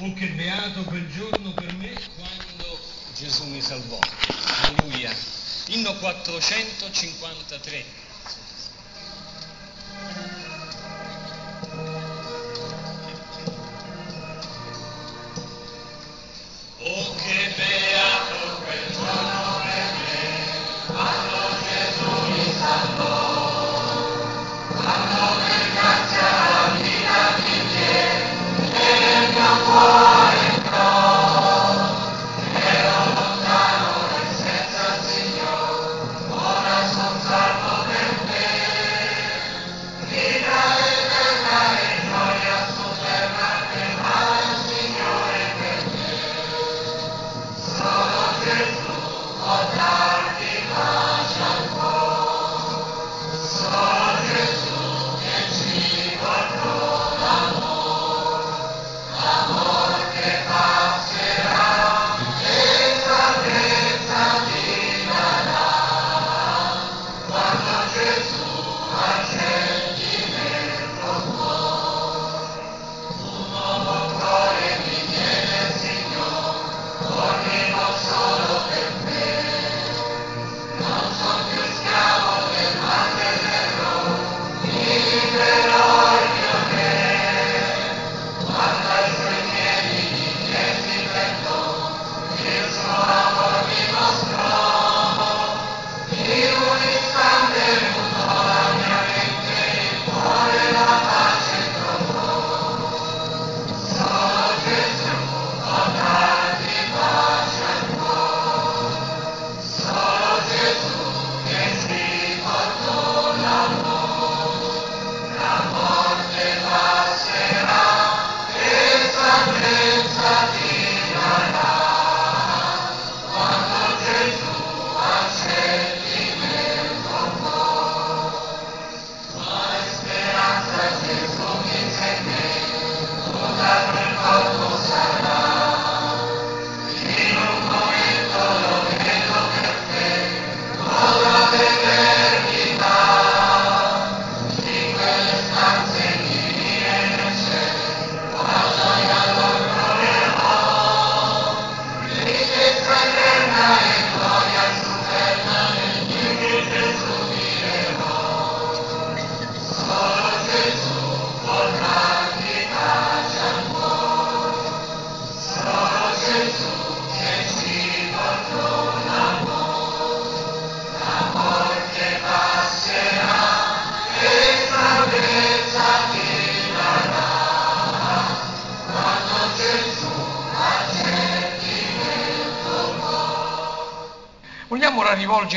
Oh che beato quel giorno per me quando Gesù mi salvò. Alleluia. Inno 453.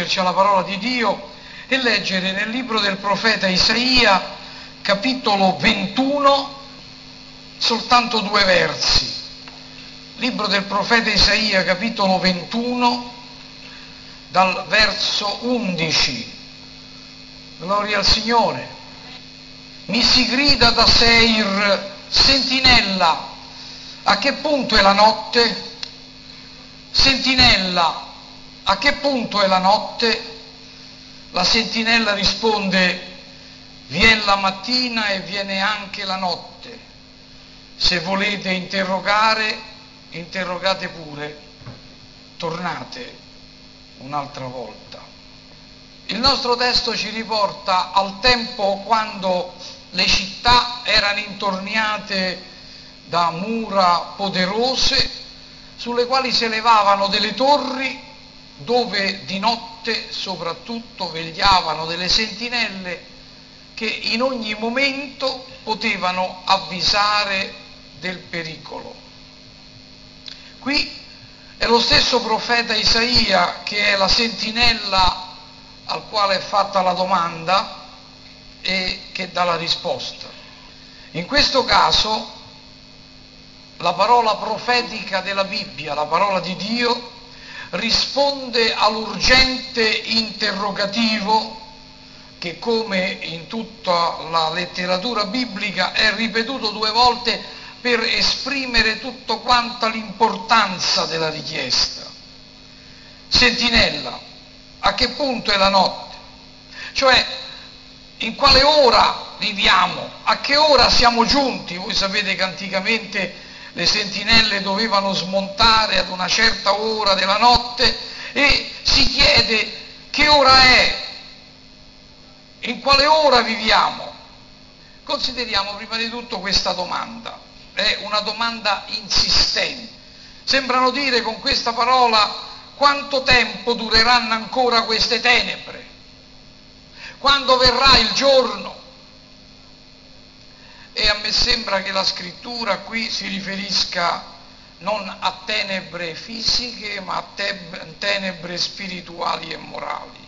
Rivolgerci alla parola di Dio e leggere nel libro del profeta Isaia, capitolo 21, soltanto due versi. Libro del profeta Isaia, capitolo 21, dal verso 11. Gloria al Signore. Mi si grida da Seir, sentinella, a che punto è la notte? Sentinella, a che punto è la notte? La sentinella risponde, viene la mattina e viene anche la notte. Se volete interrogare, interrogate pure, tornate un'altra volta. Il nostro testo ci riporta al tempo quando le città erano intorniate da mura poderose sulle quali si elevavano delle torri dove di notte soprattutto vegliavano delle sentinelle che in ogni momento potevano avvisare del pericolo. Qui è lo stesso profeta Isaia che è la sentinella al quale è fatta la domanda e che dà la risposta. In questo caso la parola profetica della Bibbia, la parola di Dio, risponde all'urgente interrogativo che come in tutta la letteratura biblica è ripetuto due volte per esprimere tutto quanta l'importanza della richiesta. Sentinella, a che punto è la notte? Cioè, in quale ora viviamo? A che ora siamo giunti? Voi sapete che anticamente le sentinelle dovevano smontare ad una certa ora della notte e si chiede che ora è, in quale ora viviamo. Consideriamo prima di tutto questa domanda, è una domanda insistente. Sembrano dire con questa parola quanto tempo dureranno ancora queste tenebre, quando verrà il giorno. E a me sembra che la scrittura qui si riferisca non a tenebre fisiche, ma a tenebre spirituali e morali.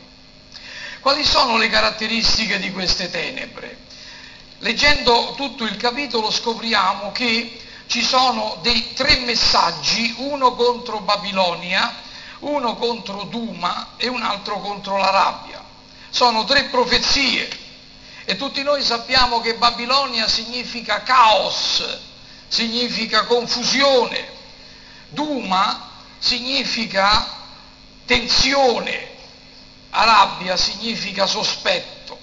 Quali sono le caratteristiche di queste tenebre? Leggendo tutto il capitolo scopriamo che ci sono dei tre messaggi, uno contro Babilonia, uno contro Duma e un altro contro la rabbia. Sono tre profezie e tutti noi sappiamo che Babilonia significa caos, significa confusione, Duma significa tensione, rabbia significa sospetto.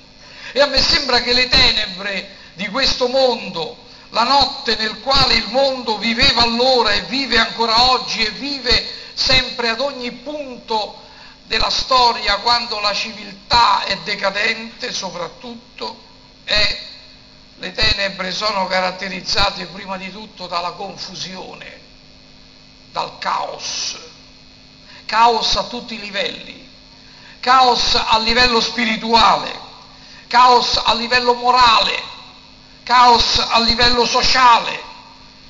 E a me sembra che le tenebre di questo mondo, la notte nel quale il mondo viveva allora e vive ancora oggi e vive sempre ad ogni punto della storia quando la civiltà è decadente soprattutto, è, le tenebre sono caratterizzate prima di tutto dalla confusione, dal caos, caos a tutti i livelli, caos a livello spirituale, caos a livello morale, caos a livello sociale,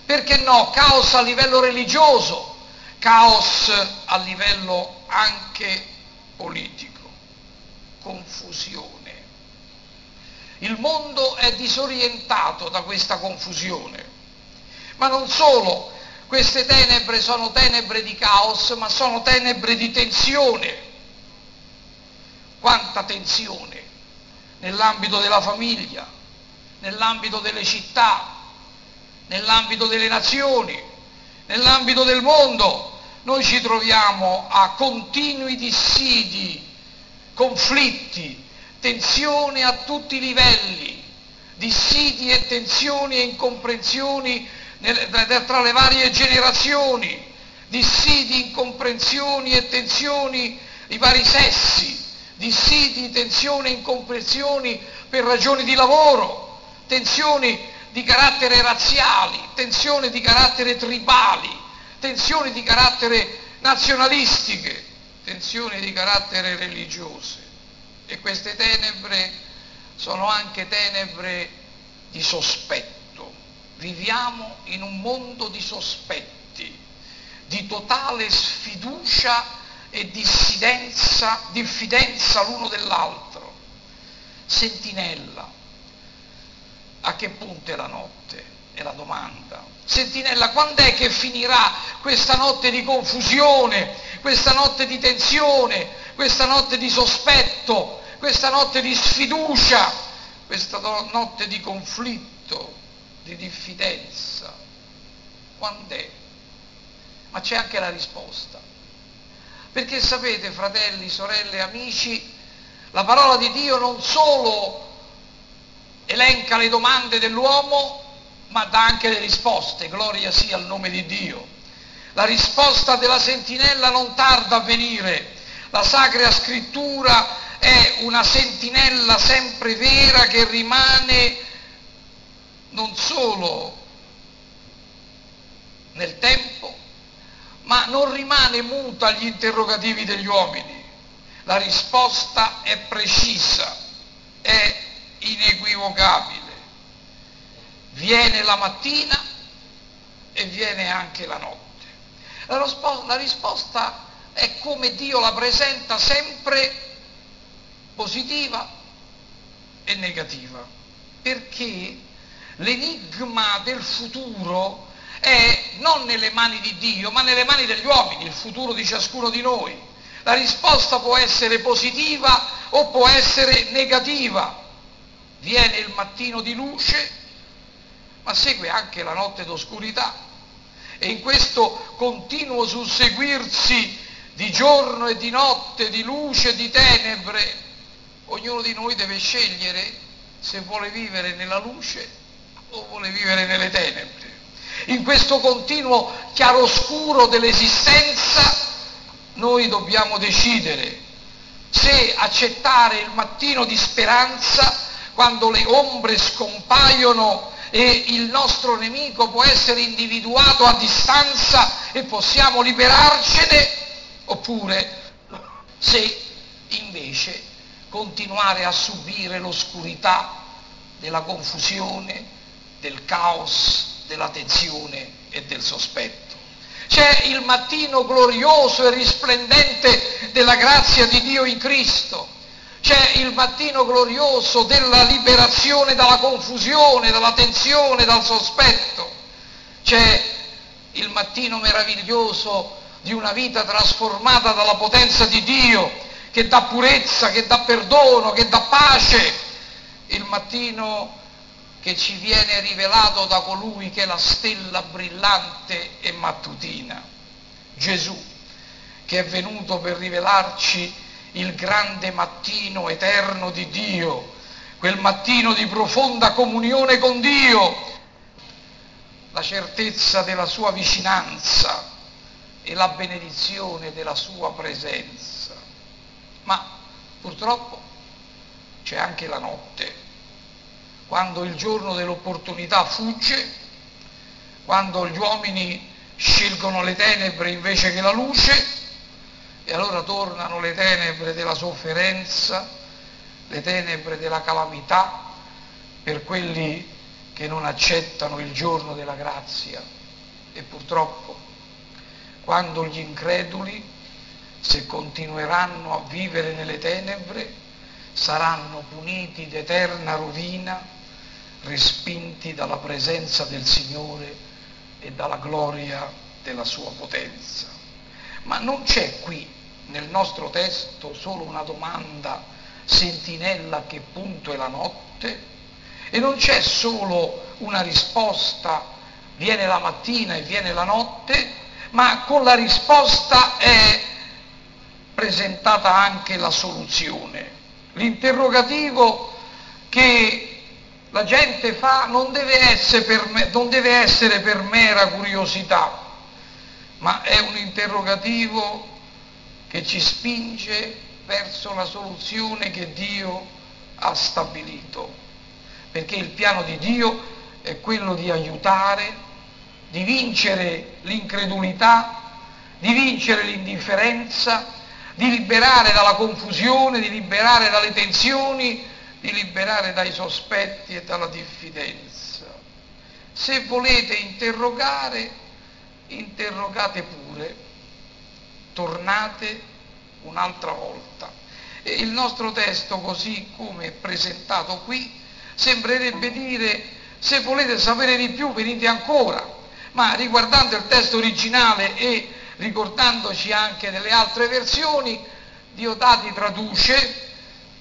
perché no, caos a livello religioso, caos a livello anche politico, confusione. Il mondo è disorientato da questa confusione, ma non solo, queste tenebre sono tenebre di caos, ma sono tenebre di tensione. Quanta tensione nell'ambito della famiglia, nell'ambito delle città, nell'ambito delle nazioni, nell'ambito del mondo. Noi ci troviamo a continui dissidi, conflitti, tensione a tutti i livelli, dissidi e tensioni e incomprensioni tra le varie generazioni, dissidi, incomprensioni e tensioni i vari sessi, dissidi, tensioni e incomprensioni per ragioni di lavoro, tensioni di carattere razziali, tensioni di carattere tribali, tensioni di carattere nazionalistiche, tensioni di carattere religiose. E queste tenebre sono anche tenebre di sospetto Viviamo in un mondo di sospetti, di totale sfiducia e dissidenza, diffidenza l'uno dell'altro. Sentinella, a che punto è la notte? È la domanda. Sentinella, quando è che finirà questa notte di confusione, questa notte di tensione, questa notte di sospetto, questa notte di sfiducia, questa notte di conflitto? di diffidenza. Quando è? Ma c'è anche la risposta. Perché sapete, fratelli, sorelle, amici, la parola di Dio non solo elenca le domande dell'uomo, ma dà anche le risposte. Gloria sia al nome di Dio. La risposta della sentinella non tarda a venire. La Sacra Scrittura è una sentinella sempre vera che rimane non solo nel tempo, ma non rimane muta agli interrogativi degli uomini. La risposta è precisa, è inequivocabile. Viene la mattina e viene anche la notte. La risposta, la risposta è come Dio la presenta sempre positiva e negativa, perché l'enigma del futuro è non nelle mani di Dio, ma nelle mani degli uomini, il futuro di ciascuno di noi. La risposta può essere positiva o può essere negativa. Viene il mattino di luce, ma segue anche la notte d'oscurità. E in questo continuo susseguirsi di giorno e di notte, di luce e di tenebre, ognuno di noi deve scegliere se vuole vivere nella luce o vuole vivere nelle tenebre. in questo continuo chiaroscuro dell'esistenza, noi dobbiamo decidere se accettare il mattino di speranza quando le ombre scompaiono e il nostro nemico può essere individuato a distanza e possiamo liberarcene, oppure se invece continuare a subire l'oscurità della confusione, del caos, della tensione e del sospetto. C'è il mattino glorioso e risplendente della grazia di Dio in Cristo. C'è il mattino glorioso della liberazione dalla confusione, dalla tensione, dal sospetto. C'è il mattino meraviglioso di una vita trasformata dalla potenza di Dio, che dà purezza, che dà perdono, che dà pace. Il mattino che ci viene rivelato da colui che è la stella brillante e mattutina, Gesù, che è venuto per rivelarci il grande mattino eterno di Dio, quel mattino di profonda comunione con Dio, la certezza della sua vicinanza e la benedizione della sua presenza. Ma purtroppo c'è anche la notte quando il giorno dell'opportunità fugge, quando gli uomini scelgono le tenebre invece che la luce, e allora tornano le tenebre della sofferenza, le tenebre della calamità per quelli che non accettano il giorno della grazia. E purtroppo, quando gli increduli, se continueranno a vivere nelle tenebre, saranno puniti d'eterna rovina respinti dalla presenza del Signore e dalla gloria della sua potenza. Ma non c'è qui nel nostro testo solo una domanda, sentinella che punto è la notte? E non c'è solo una risposta, viene la mattina e viene la notte, ma con la risposta è presentata anche la soluzione. L'interrogativo che la gente fa non deve, essere per, me, deve essere per mera curiosità, ma è un interrogativo che ci spinge verso la soluzione che Dio ha stabilito, perché il piano di Dio è quello di aiutare, di vincere l'incredulità, di vincere l'indifferenza, di liberare dalla confusione, di liberare dalle tensioni, di liberare dai sospetti e dalla diffidenza. Se volete interrogare, interrogate pure, tornate un'altra volta. E il nostro testo, così come è presentato qui, sembrerebbe dire se volete sapere di più venite ancora, ma riguardando il testo originale e ricordandoci anche delle altre versioni, Diodati traduce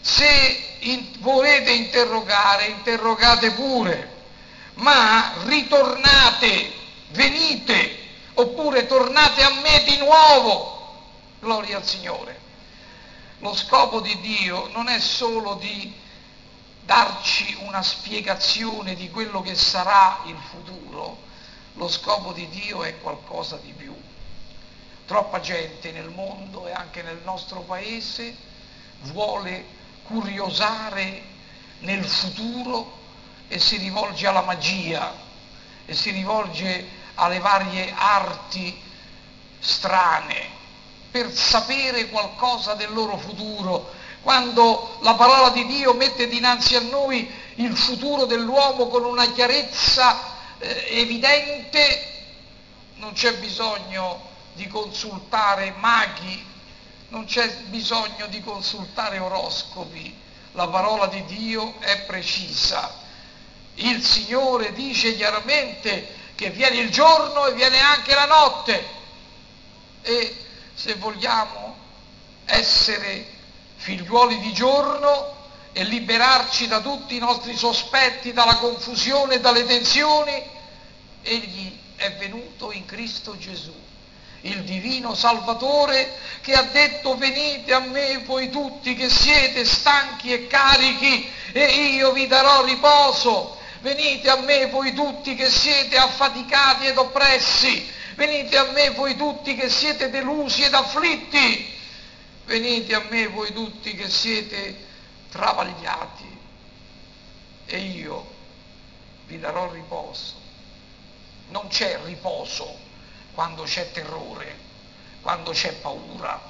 se in, volete interrogare, interrogate pure, ma ritornate, venite, oppure tornate a me di nuovo. Gloria al Signore. Lo scopo di Dio non è solo di darci una spiegazione di quello che sarà il futuro, lo scopo di Dio è qualcosa di più. Troppa gente nel mondo e anche nel nostro paese vuole curiosare nel futuro e si rivolge alla magia e si rivolge alle varie arti strane per sapere qualcosa del loro futuro, quando la parola di Dio mette dinanzi a noi il futuro dell'uomo con una chiarezza eh, evidente, non c'è bisogno di consultare maghi non c'è bisogno di consultare oroscopi, la parola di Dio è precisa. Il Signore dice chiaramente che viene il giorno e viene anche la notte. E se vogliamo essere figliuoli di giorno e liberarci da tutti i nostri sospetti, dalla confusione dalle tensioni, Egli è venuto in Cristo Gesù il divino Salvatore che ha detto venite a me voi tutti che siete stanchi e carichi e io vi darò riposo. Venite a me voi tutti che siete affaticati ed oppressi. Venite a me voi tutti che siete delusi ed afflitti. Venite a me voi tutti che siete travagliati. E io vi darò riposo. Non c'è riposo quando c'è terrore, quando c'è paura,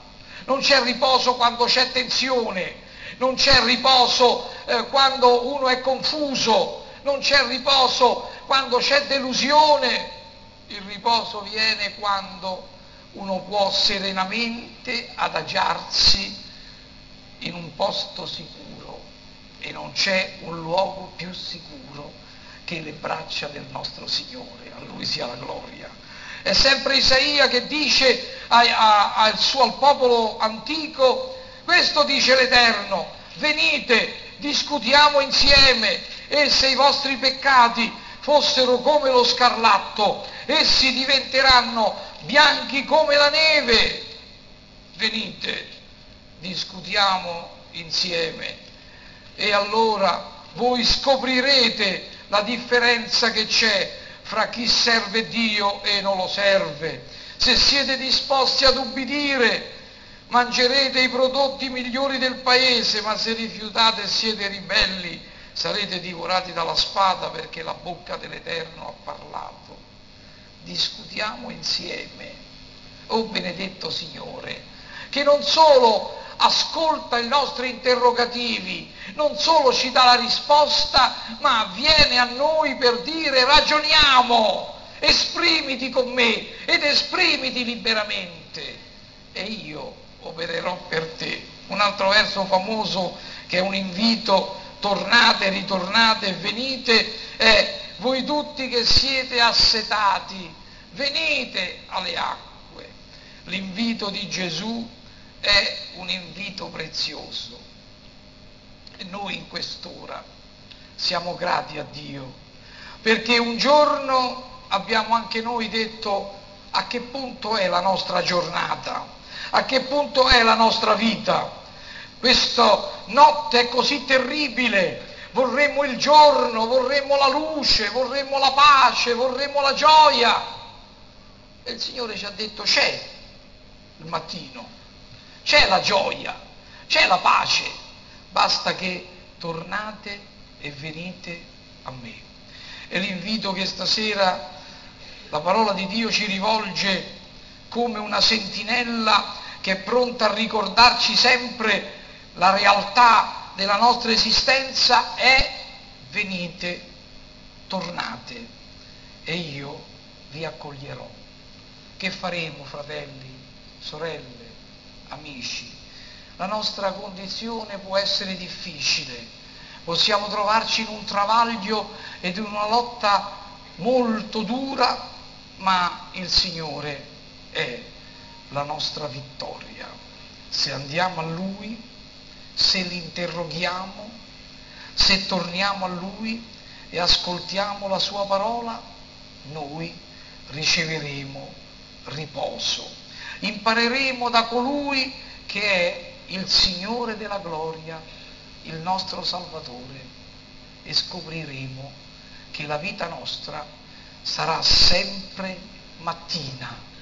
non c'è riposo quando c'è tensione, non c'è riposo eh, quando uno è confuso, non c'è riposo quando c'è delusione, il riposo viene quando uno può serenamente adagiarsi in un posto sicuro e non c'è un luogo più sicuro che le braccia del nostro Signore, a Lui sia la gloria. È sempre Isaia che dice a, a, al, suo, al popolo antico, questo dice l'Eterno, venite, discutiamo insieme e se i vostri peccati fossero come lo scarlatto, essi diventeranno bianchi come la neve. Venite, discutiamo insieme e allora voi scoprirete la differenza che c'è fra chi serve Dio e non lo serve. Se siete disposti ad ubbidire, mangerete i prodotti migliori del paese, ma se rifiutate siete ribelli, sarete divorati dalla spada perché la bocca dell'Eterno ha parlato. Discutiamo insieme. Oh benedetto Signore, che non solo ascolta i nostri interrogativi, non solo ci dà la risposta, ma viene a noi per dire ragioniamo, esprimiti con me ed esprimiti liberamente e io opererò per te. Un altro verso famoso che è un invito, tornate, ritornate, venite, è voi tutti che siete assetati, venite alle acque. L'invito di Gesù è un invito prezioso. E noi in quest'ora siamo grati a Dio, perché un giorno abbiamo anche noi detto a che punto è la nostra giornata, a che punto è la nostra vita. Questa notte è così terribile, vorremmo il giorno, vorremmo la luce, vorremmo la pace, vorremmo la gioia. E il Signore ci ha detto c'è il mattino, c'è la gioia, c'è la pace, basta che tornate e venite a me. E l'invito che stasera la parola di Dio ci rivolge come una sentinella che è pronta a ricordarci sempre la realtà della nostra esistenza è venite, tornate e io vi accoglierò. Che faremo, fratelli, sorelle? amici. La nostra condizione può essere difficile, possiamo trovarci in un travaglio ed in una lotta molto dura, ma il Signore è la nostra vittoria. Se andiamo a Lui, se l'interroghiamo, se torniamo a Lui e ascoltiamo la Sua parola, noi riceveremo riposo impareremo da colui che è il Signore della gloria, il nostro Salvatore e scopriremo che la vita nostra sarà sempre mattina.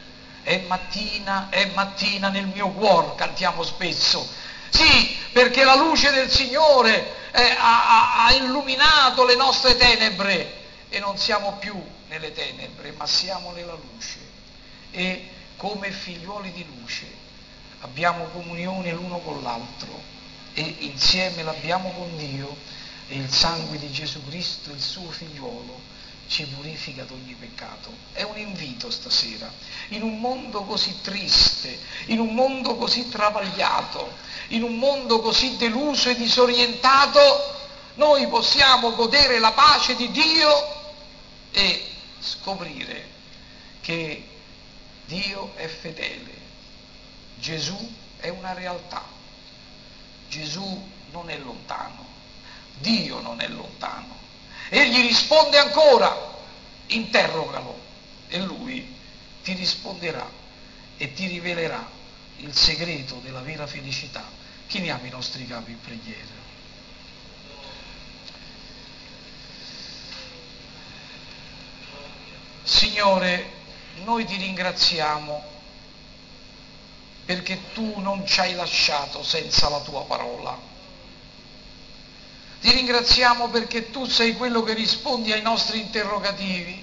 È mattina, è mattina nel mio cuore, cantiamo spesso. Sì, perché la luce del Signore eh, ha, ha illuminato le nostre tenebre e non siamo più nelle tenebre, ma siamo nella luce. E come figliuoli di luce, abbiamo comunione l'uno con l'altro e insieme l'abbiamo con Dio e il sangue di Gesù Cristo, il suo figliuolo, ci purifica da ogni peccato. È un invito stasera. In un mondo così triste, in un mondo così travagliato, in un mondo così deluso e disorientato, noi possiamo godere la pace di Dio e scoprire che Dio è fedele, Gesù è una realtà, Gesù non è lontano, Dio non è lontano. Egli risponde ancora, interrogalo e lui ti risponderà e ti rivelerà il segreto della vera felicità. Chiniamo i nostri capi in preghiera. Signore, noi ti ringraziamo perché tu non ci hai lasciato senza la tua parola ti ringraziamo perché tu sei quello che rispondi ai nostri interrogativi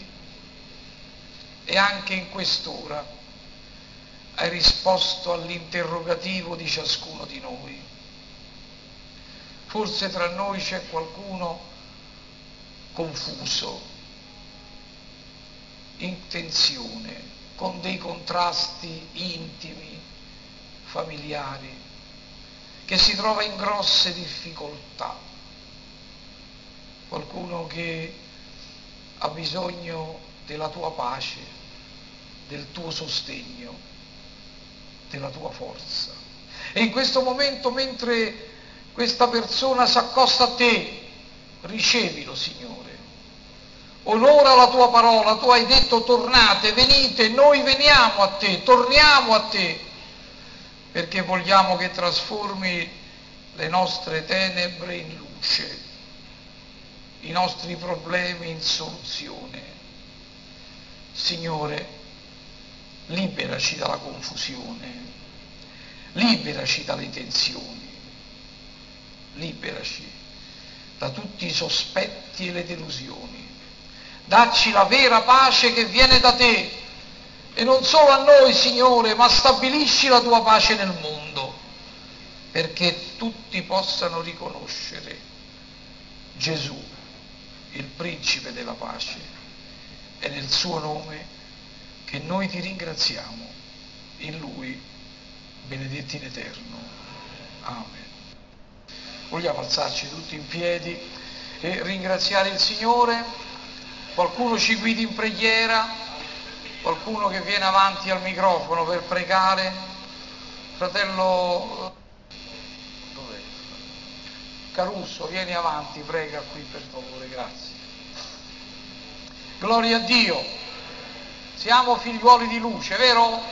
e anche in quest'ora hai risposto all'interrogativo di ciascuno di noi. Forse tra noi c'è qualcuno confuso, in tensione, con dei contrasti intimi, familiari, che si trova in grosse difficoltà, qualcuno che ha bisogno della tua pace, del tuo sostegno, della tua forza. E in questo momento, mentre questa persona si accosta a te, ricevilo, Signore. Onora la tua parola, tu hai detto tornate, venite, noi veniamo a te, torniamo a te perché vogliamo che trasformi le nostre tenebre in luce, i nostri problemi in soluzione. Signore, liberaci dalla confusione, liberaci dalle tensioni, liberaci da tutti i sospetti e le delusioni. Dacci la vera pace che viene da te e non solo a noi, Signore, ma stabilisci la tua pace nel mondo, perché tutti possano riconoscere Gesù, il principe della pace, è nel suo nome che noi ti ringraziamo, in lui benedetti in eterno. Amen. Vogliamo alzarci tutti in piedi e ringraziare il Signore, qualcuno ci guidi in preghiera qualcuno che viene avanti al microfono per pregare, fratello? Caruso, vieni avanti, prega qui per favore, grazie. Gloria a Dio, siamo figliuoli di luce, vero?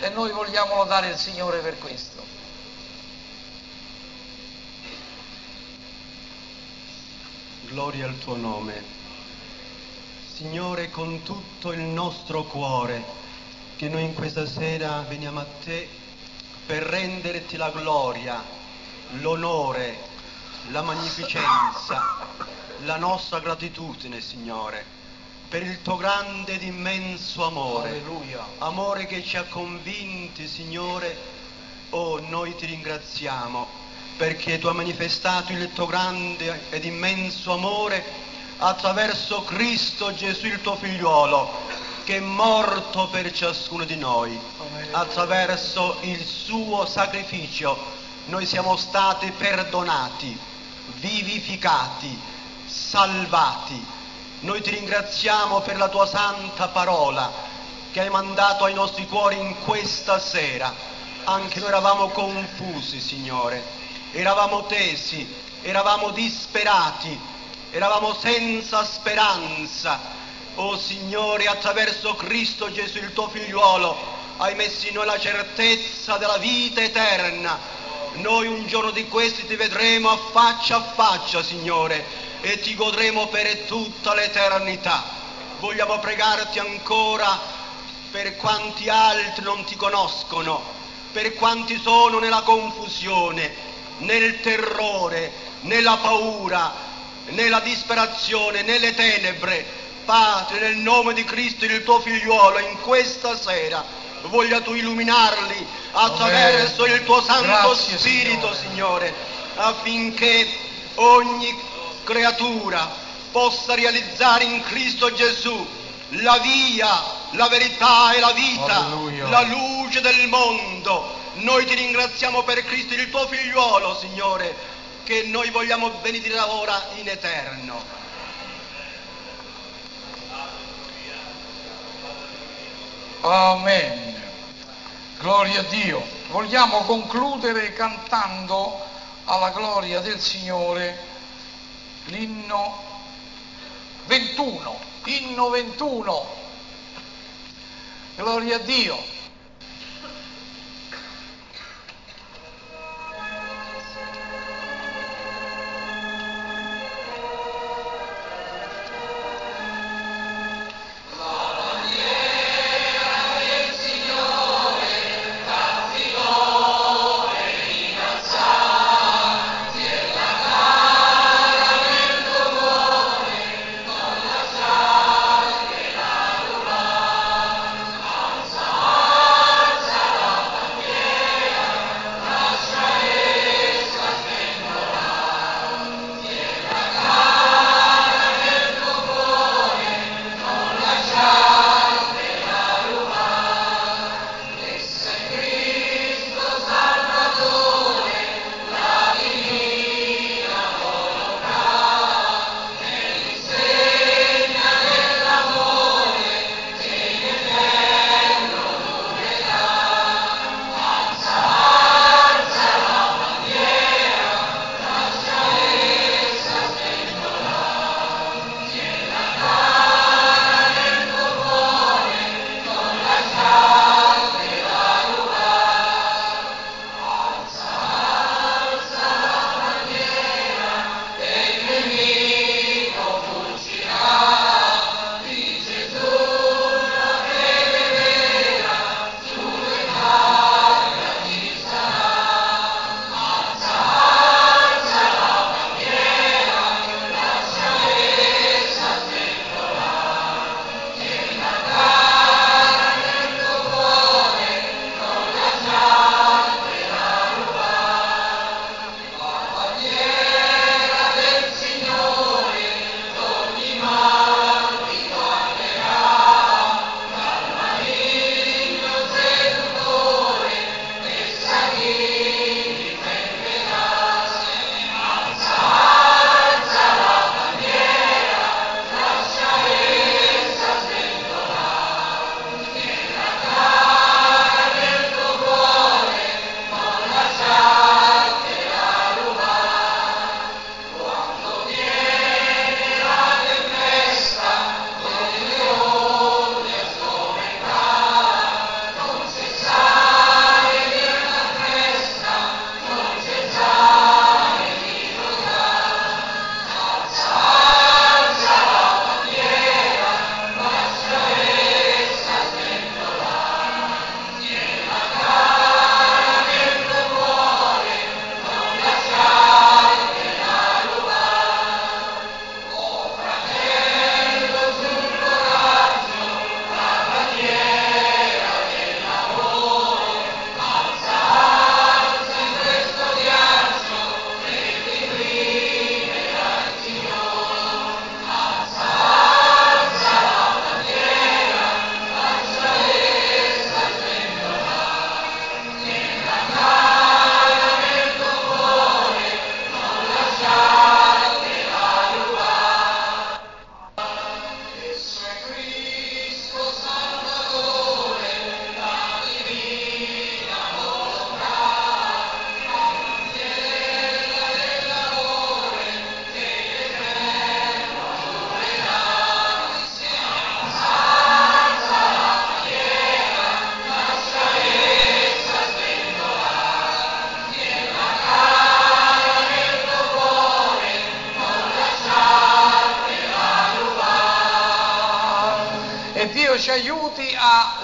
E noi vogliamo lodare il Signore per questo. Gloria al tuo nome. Signore, con tutto il nostro cuore, che noi in questa sera veniamo a te per renderti la gloria, l'onore, la magnificenza, la nostra gratitudine, Signore, per il tuo grande ed immenso amore. Alleluia. Amore che ci ha convinti, Signore. Oh, noi ti ringraziamo perché tu hai manifestato il tuo grande ed immenso amore attraverso Cristo Gesù il tuo figliuolo, che è morto per ciascuno di noi. Attraverso il suo sacrificio noi siamo stati perdonati, vivificati, salvati. Noi ti ringraziamo per la tua santa parola che hai mandato ai nostri cuori in questa sera. Anche noi eravamo confusi, Signore, eravamo tesi, eravamo disperati, eravamo senza speranza. Oh Signore, attraverso Cristo Gesù, il tuo figliuolo, hai messo in noi la certezza della vita eterna. Noi un giorno di questi ti vedremo a faccia a faccia, Signore, e ti godremo per tutta l'eternità. Vogliamo pregarti ancora per quanti altri non ti conoscono, per quanti sono nella confusione, nel terrore, nella paura, nella disperazione, nelle tenebre. Padre, nel nome di Cristo, il tuo figliuolo, in questa sera, voglia tu illuminarli attraverso il tuo Santo Grazie, Spirito, Signore. Signore, affinché ogni creatura possa realizzare in Cristo Gesù la via, la verità e la vita, Alleluia. la luce del mondo. Noi ti ringraziamo per Cristo, il tuo figliuolo, Signore, che noi vogliamo benedire ora in eterno. Amen. Gloria a Dio. Vogliamo concludere cantando alla gloria del Signore l'inno 21. Inno 21. Gloria a Dio.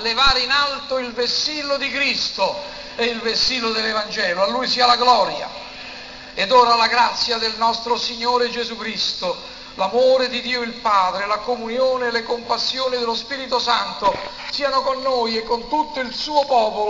Levare in alto il vessillo di Cristo e il vessillo dell'Evangelo. A Lui sia la gloria. Ed ora la grazia del nostro Signore Gesù Cristo, l'amore di Dio il Padre, la comunione e le compassioni dello Spirito Santo siano con noi e con tutto il suo popolo.